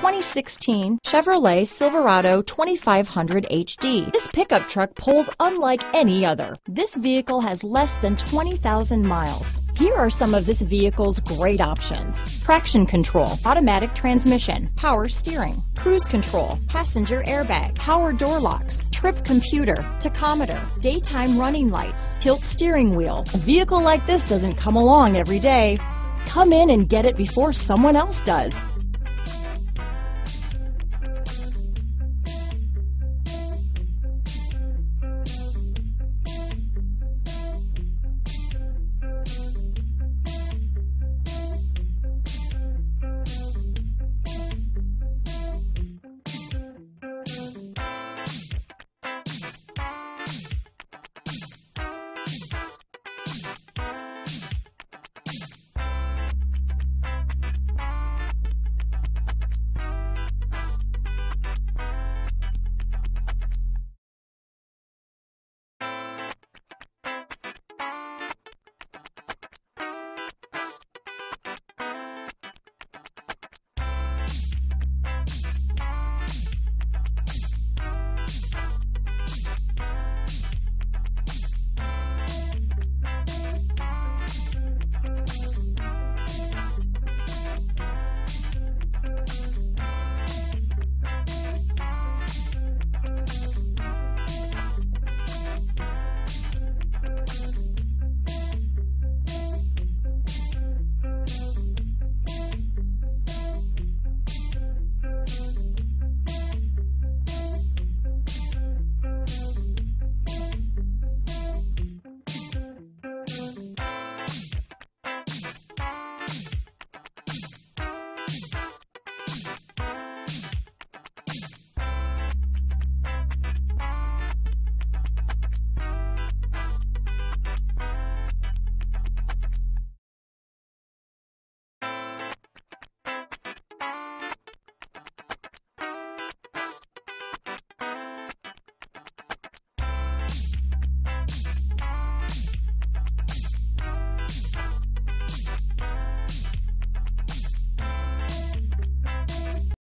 2016 Chevrolet Silverado 2500 HD. This pickup truck pulls unlike any other. This vehicle has less than 20,000 miles. Here are some of this vehicle's great options. Traction control, automatic transmission, power steering, cruise control, passenger airbag, power door locks, trip computer, tachometer, daytime running lights, tilt steering wheel. A vehicle like this doesn't come along every day. Come in and get it before someone else does.